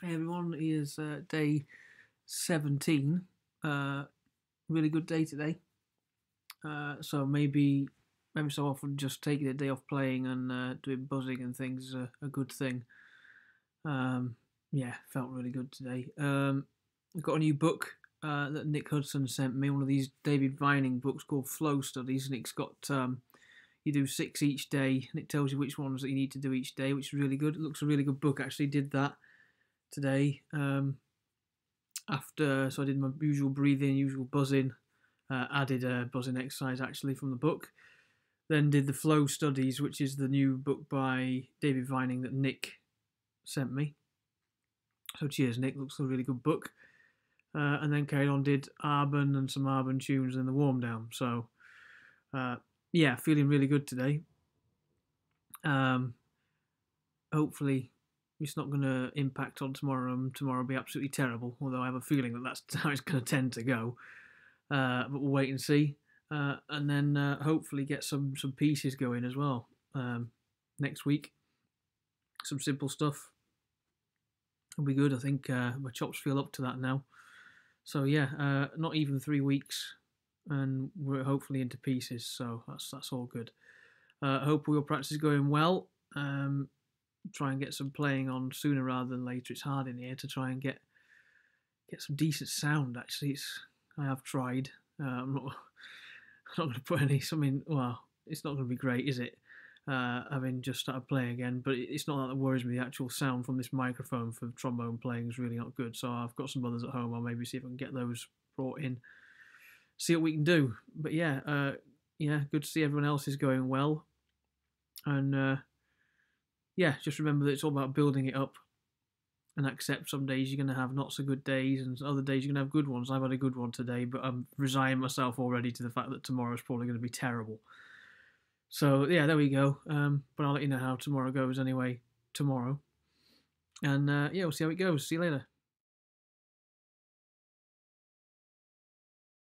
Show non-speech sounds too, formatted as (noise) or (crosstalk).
Hey everyone, here's uh, day 17. Uh, really good day today. Uh, so maybe every so often just taking a day off playing and uh, doing buzzing and things is a, a good thing. Um, yeah, felt really good today. Um, I've got a new book uh, that Nick Hudson sent me, one of these David Vining books called Flow Studies, and it's got um, you do six each day, and it tells you which ones that you need to do each day, which is really good. It looks a really good book. Actually did that today. Um, after, so I did my usual breathing, usual buzzing, uh, added a buzzing exercise actually from the book. Then did the flow studies, which is the new book by David Vining that Nick sent me. So cheers, Nick. Looks a really good book. Uh, and then carried on, did Arban and some Arban tunes and the warm down. So uh, yeah, feeling really good today. Um, hopefully it's not going to impact on tomorrow and tomorrow will be absolutely terrible, although I have a feeling that that's (laughs) how it's going to tend to go. Uh, but we'll wait and see. Uh, and then uh, hopefully get some, some pieces going as well um, next week. Some simple stuff. It'll be good. I think uh, my chops feel up to that now. So yeah, uh, not even three weeks, and we're hopefully into pieces. So that's that's all good. Uh, I hope your practice is going well. Um, try and get some playing on sooner rather than later. It's hard in here to try and get get some decent sound. Actually, it's I have tried. Uh, I'm not (laughs) I'm not going to put any something. Well, it's not going to be great, is it? Uh, having just started playing again, but it's not that that worries me. The actual sound from this microphone for trombone playing is really not good. So I've got some others at home. I'll maybe see if I can get those brought in. See what we can do. But yeah, uh, yeah, good to see everyone else is going well. And uh, yeah, just remember that it's all about building it up and accept some days you're going to have not so good days and other days you're going to have good ones. I've had a good one today, but I'm resigning myself already to the fact that tomorrow's probably going to be terrible. So yeah, there we go. Um, but I'll let you know how tomorrow goes anyway tomorrow. And uh, yeah, we'll see how it goes. See you later.